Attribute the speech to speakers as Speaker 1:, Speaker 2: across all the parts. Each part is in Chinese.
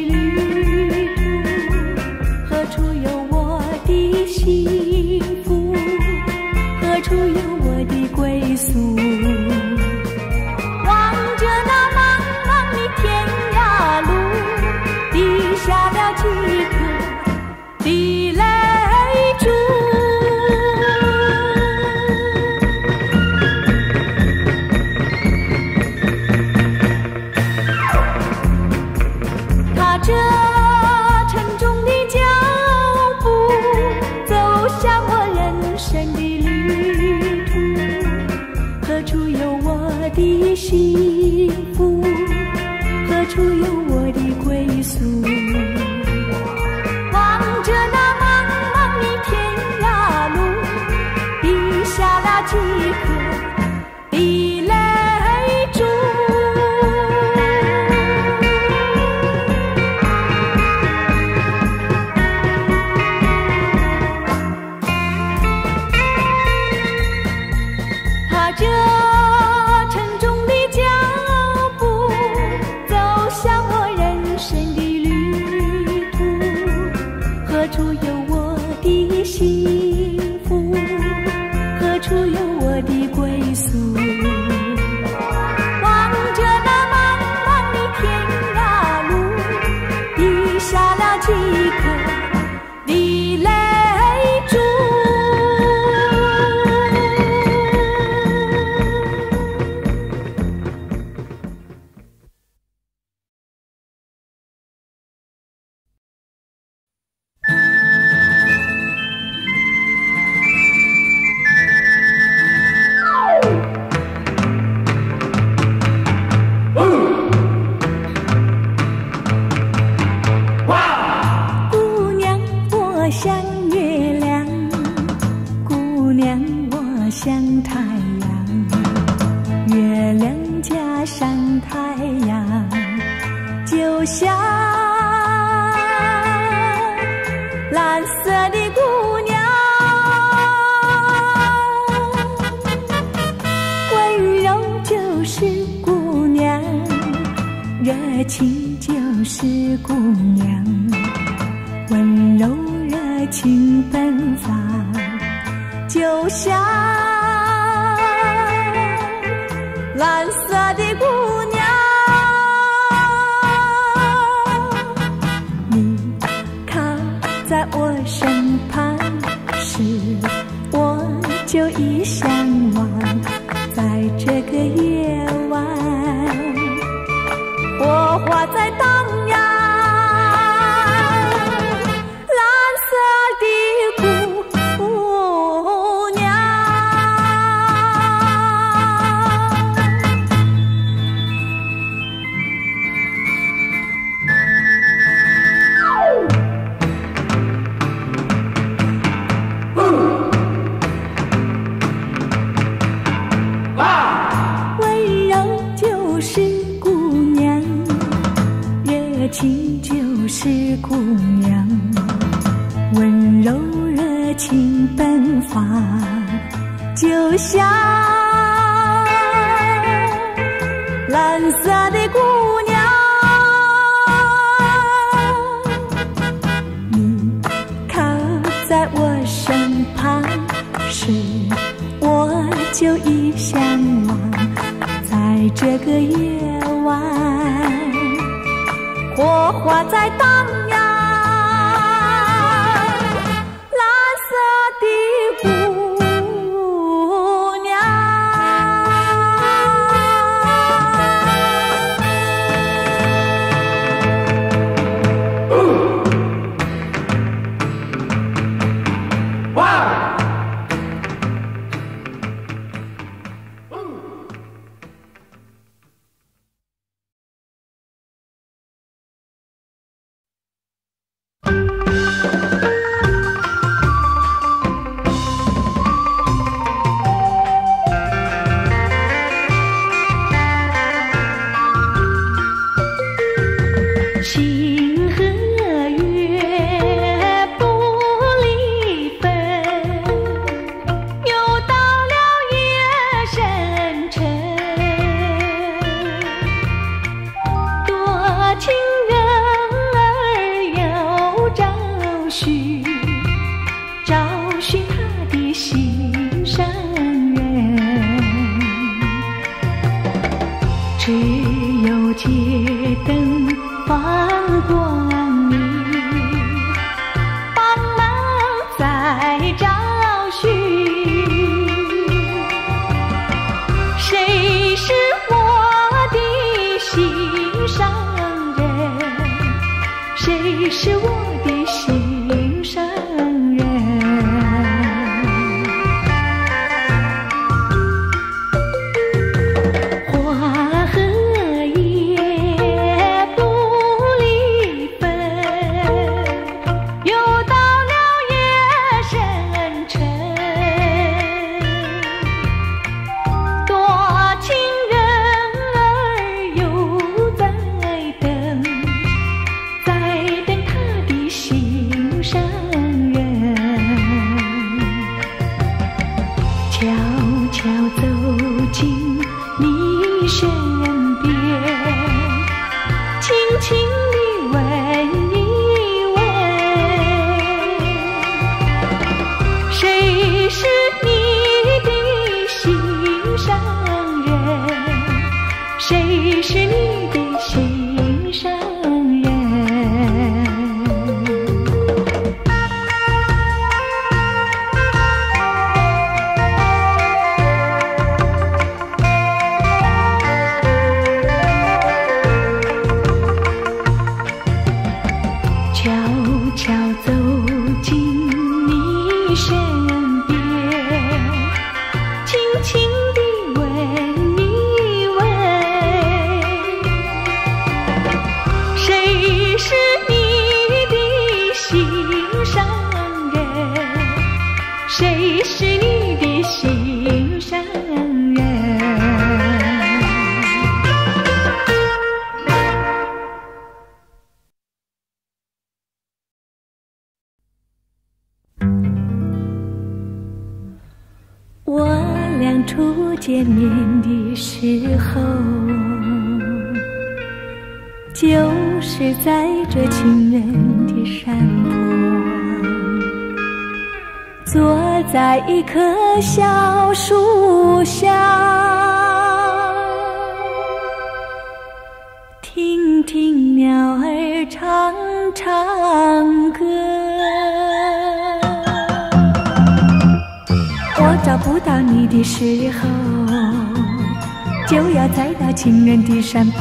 Speaker 1: You. she 旅途何处有太阳，就像蓝色的姑娘，温柔就是姑娘，热情就是姑娘，温柔热情奔放，就像。蓝色的姑就一下情就是姑娘，温柔热情奔放，就像蓝色的姑娘，你靠在我身旁，是我就已向往，在这个夜晚。我画在党来找寻。见面的时候，就是在这情人的山坡，坐在一棵小树下。听听鸟儿唱唱找不到你的时候，就要再到情人的山坡，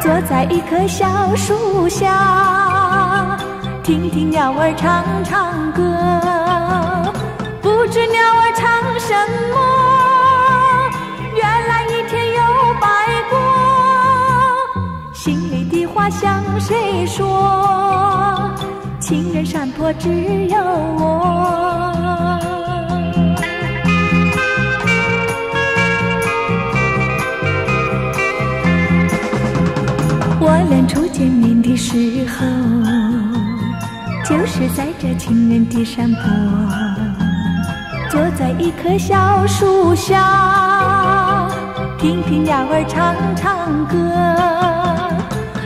Speaker 1: 坐在一棵小树下，听听鸟儿唱唱歌，不知鸟儿唱什么。原来一天又白过。心里的话向谁说？情人山坡只有我。我俩初见面的时候，就是在这情人的山坡，坐在一棵小树下，听听鸟儿唱唱歌。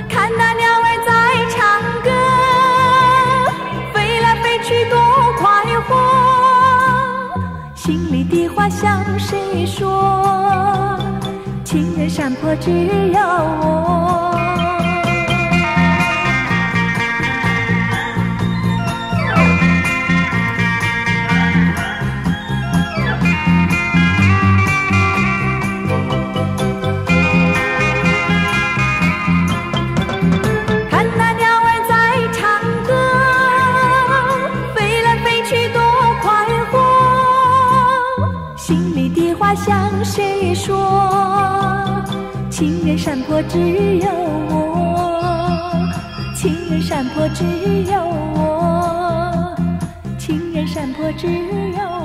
Speaker 1: 看那鸟儿在唱歌，飞来飞去多快活。心里的话向谁说？情人山坡只有我。话向谁说？情人山坡只有我，情人山坡只有我，情人山坡只有。